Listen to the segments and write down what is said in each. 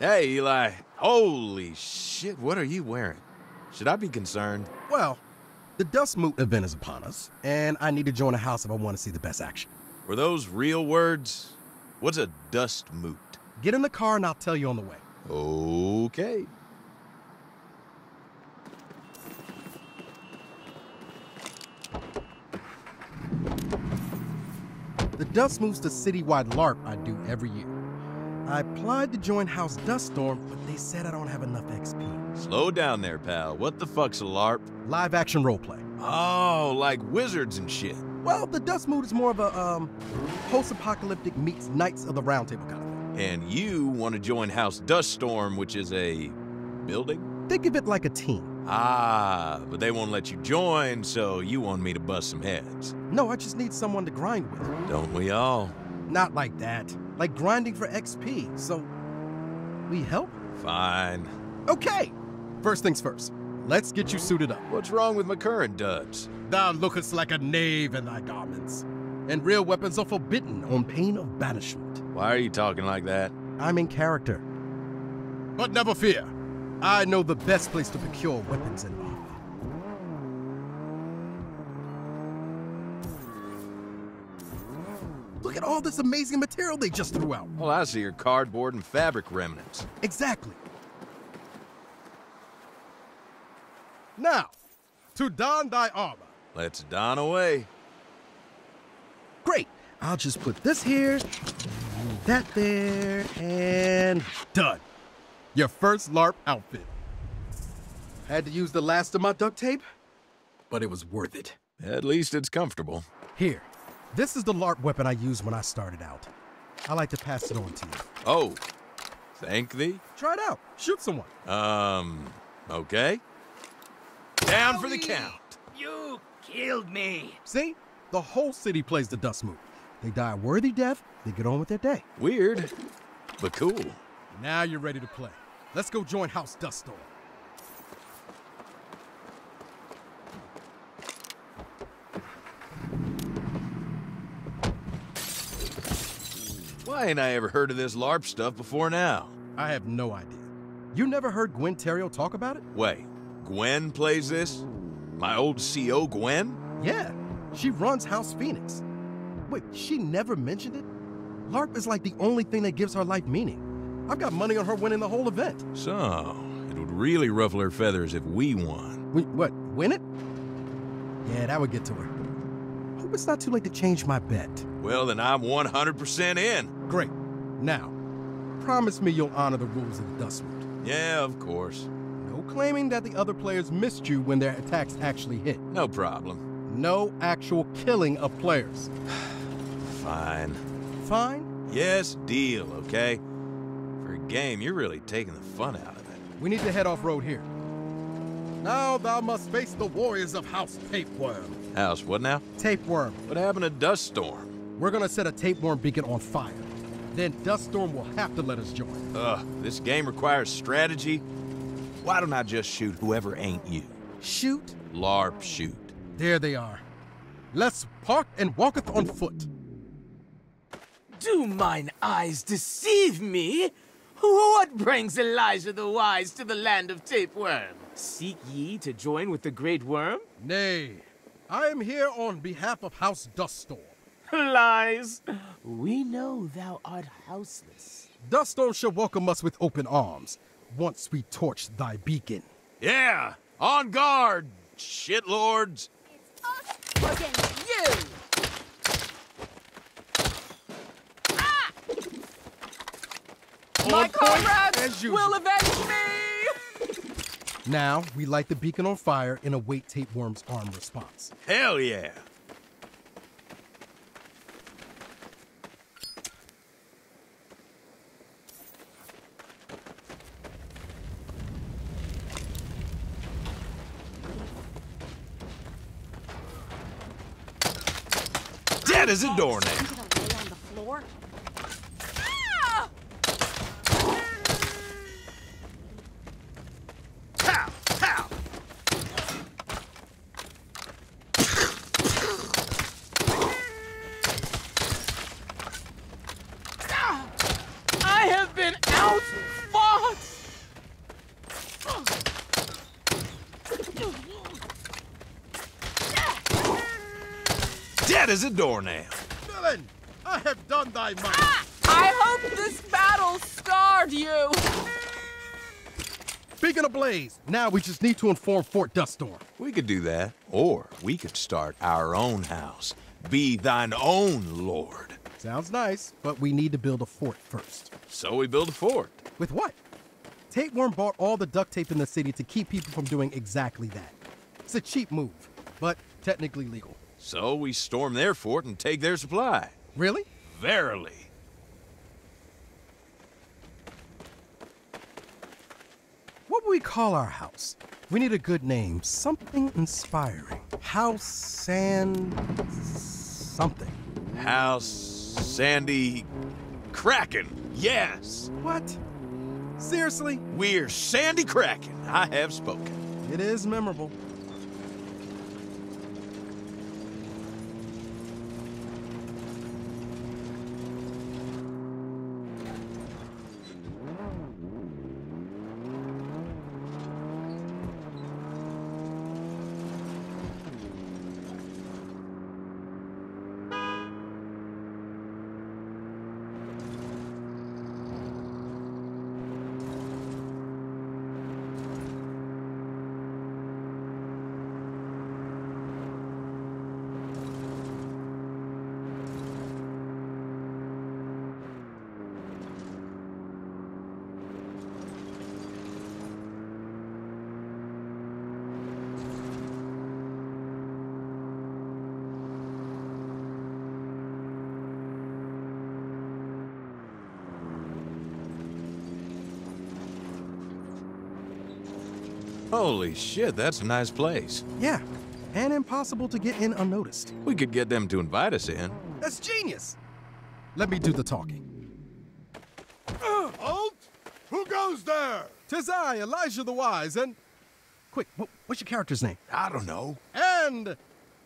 Hey, Eli. Holy shit, what are you wearing? Should I be concerned? Well, the Dust Moot event is upon us, and I need to join a house if I want to see the best action. Were those real words? What's a dust moot? Get in the car and I'll tell you on the way. Okay. The Dust Moot's the citywide LARP I do every year. I applied to join House Duststorm, but they said I don't have enough XP. Slow down there, pal. What the fuck's a LARP? Live action roleplay. Oh, like wizards and shit. Well, the Dust Moot is more of a um, post-apocalyptic meets Knights of the Round Table kind of thing. And you want to join House Duststorm, which is a building? Think of it like a team. Ah, but they won't let you join, so you want me to bust some heads. No, I just need someone to grind with. Don't we all? Not like that. Like grinding for XP. So, we help? Fine. Okay. First things first. Let's get you suited up. What's wrong with my current duds? Thou lookest like a knave in thy garments, and real weapons are forbidden on pain of banishment. Why are you talking like that? I'm in character. But never fear. I know the best place to procure weapons and armor. At all this amazing material they just threw out. Well, I see your cardboard and fabric remnants. Exactly. Now, to don thy armor. Let's don away. Great. I'll just put this here, that there, and done. Your first LARP outfit. Had to use the last of my duct tape, but it was worth it. At least it's comfortable. Here, this is the LARP weapon I used when I started out. I like to pass it on to you. Oh, thank thee? Try it out. Shoot someone. Um, okay. Down for the count. You killed me. See? The whole city plays the dust moot. They die a worthy death, they get on with their day. Weird, but cool. Now you're ready to play. Let's go join House Duststorm. Why ain't I ever heard of this LARP stuff before now? I have no idea. You never heard Gwen Terrio talk about it? Wait, Gwen plays this? My old CO Gwen? Yeah, she runs House Phoenix. Wait, she never mentioned it? LARP is like the only thing that gives her life meaning. I've got money on her winning the whole event. So, it would really ruffle her feathers if we won. We, what, win it? Yeah, that would get to her. Hope it's not too late to change my bet. Well, then I'm 100% in. Great. Now, promise me you'll honor the rules of the Dustmoot. Yeah, of course. No claiming that the other players missed you when their attacks actually hit. No problem. No actual killing of players. Fine. Fine? Yes, deal, okay? For a game, you're really taking the fun out of it. We need to head off road here. Now thou must face the warriors of House Tapeworm. House, what now? Tapeworm. What happened to Dust Storm? We're gonna set a tapeworm beacon on fire. Then Duststorm will have to let us join. Ugh, this game requires strategy. Why don't I just shoot whoever ain't you? Shoot. LARP shoot. There they are. Let's park and walketh on foot. Do mine eyes deceive me? What brings Elijah the Wise to the land of Tapeworm? Seek ye to join with the Great Worm? Nay, I am here on behalf of House Duststorm. Lies. We know thou art houseless. Duststorm shall welcome us with open arms once we torch thy beacon. Yeah! On guard, shitlords! It's us against you! My comrades will avenge me! Now we light the beacon on fire and await Tapeworm's arm response. Hell yeah! Dead as a doornail. I have been out as a doornail. Villain, I have done thy might. Ah, I hope this battle scarred you. Beacon Blaze, Now we just need to inform Fort Duststorm. We could do that, or we could start our own house. Be thine own lord. Sounds nice, but we need to build a fort first. So we build a fort. With what? Tapeworm bought all the duct tape in the city to keep people from doing exactly that. It's a cheap move, but technically legal. So we storm their fort and take their supply. Really? Verily. What would we call our house? We need a good name, something inspiring. House and something. House Sandy Kraken. Yes. What? Seriously? We're Sandy Kraken. I have spoken. It is memorable. Holy shit, that's a nice place. Yeah, and impossible to get in unnoticed. We could get them to invite us in. That's genius. Let me do the talking. Uh, halt! Who goes there? Tis I, Elijah the Wise, and. Quick, wh- what's your character's name? I don't know. And.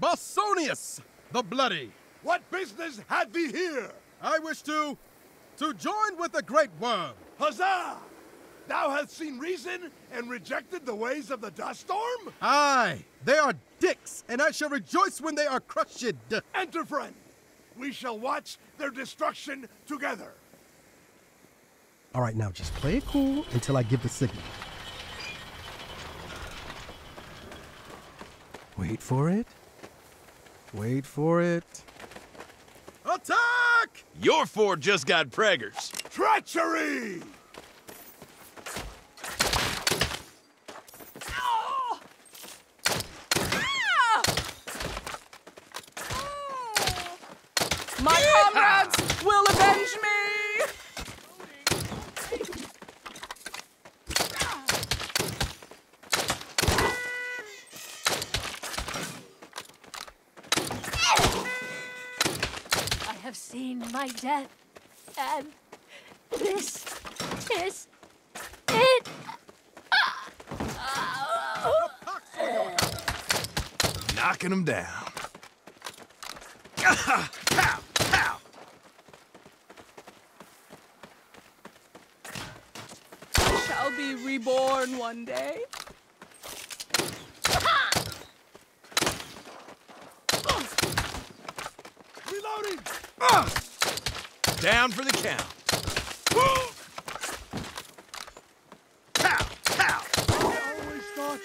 Bosonius the Bloody. What business had thee here? I wish to. to join with the Great Worm. Huzzah! Thou hast seen reason and rejected the ways of the dust storm? Aye, they are dicks, and I shall rejoice when they are crushed. Enter, friend. We shall watch their destruction together. All right, now just play it cool until I give the signal. Wait for it. Wait for it. Attack! Your four just got preggers. Treachery! Ah! Ah! Mm. My comrades will avenge me! I have seen my death, and this is it. Knocking them down. pow, pow. I shall be reborn one day. Reloading! Ah! Down for the count. Woo! Pow, pow. I always thought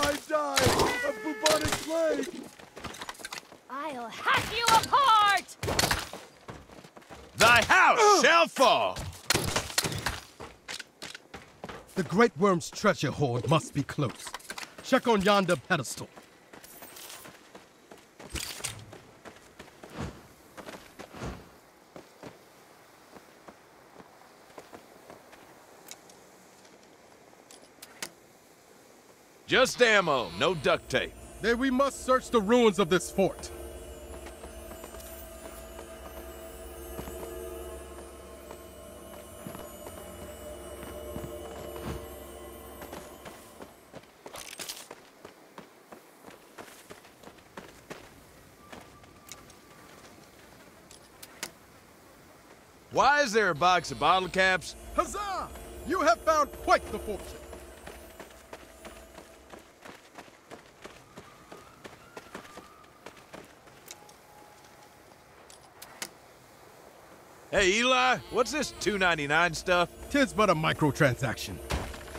I'd die of bubonic plague. I'll hack you apart. Thy house shall fall. The Great Worm's treasure hoard must be close. Check on yonder pedestal. Just ammo, no duct tape. Then we must search the ruins of this fort. Why is there a box of bottle caps? Huzzah! You have found quite the fortune. Hey, Eli, what's this 299 stuff? Tis but a microtransaction.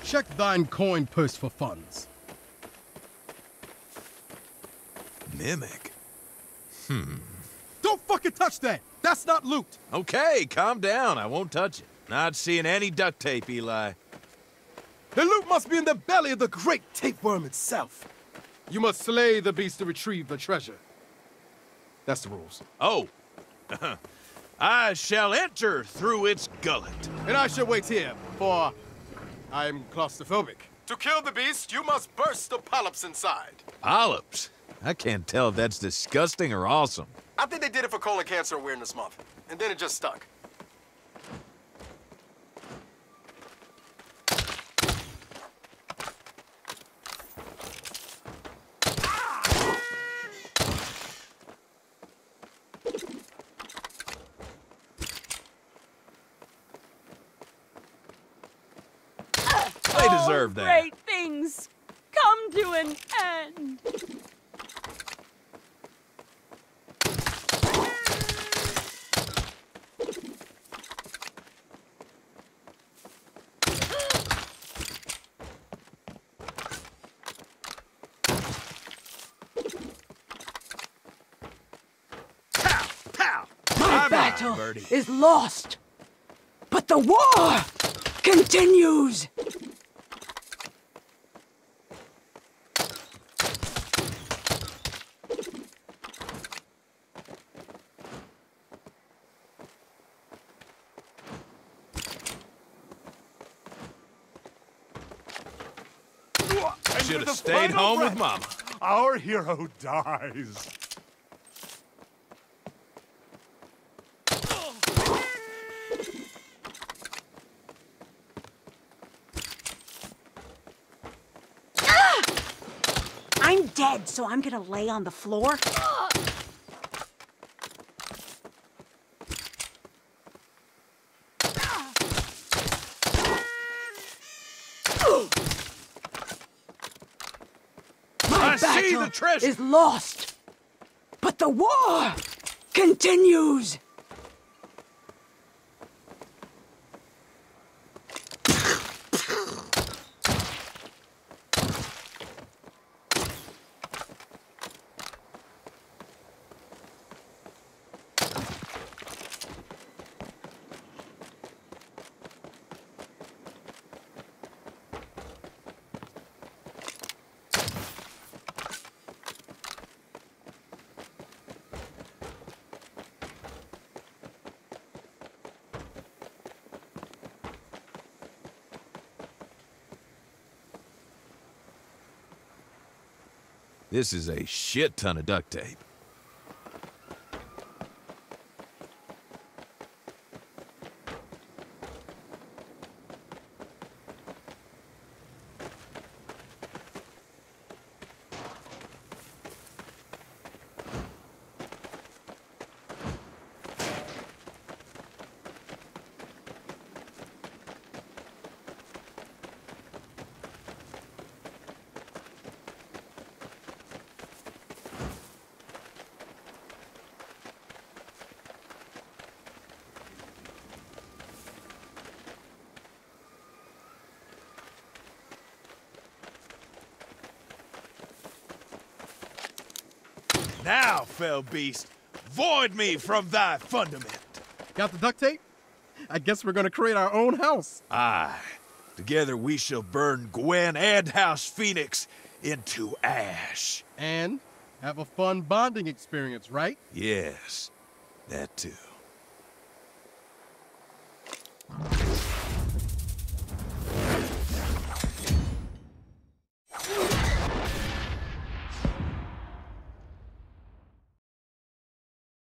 Check thine coin purse for funds. Mimic. Hmm. Don't fucking touch that! That's not loot! Okay, calm down. I won't touch it. Not seeing any duct tape, Eli. The loot must be in the belly of the great tapeworm itself. You must slay the beast to retrieve the treasure. That's the rules. Oh. I shall enter through its gullet. And I shall wait here, for I'm claustrophobic. To kill the beast, you must burst the polyps inside. Polyps? I can't tell if that's disgusting or awesome. I think they did it for colon cancer awareness month, and then it just stuck. Deserve that. Great things come to an end. Pow! Pow! My battle birdie. is lost, but the war continues. Should have stayed home with Mama. Our hero dies. Ah! I'm dead, so I'm gonna lay on the floor. My I see the battle treasure. Is lost, but the war continues. This is a shit ton of duct tape. Now, fell beast, void me from thy fundament. Got the duct tape? I guess we're gonna create our own house. Aye. Together we shall burn Gwen and House Phoenix into ash. And have a fun bonding experience, right? Yes, that too.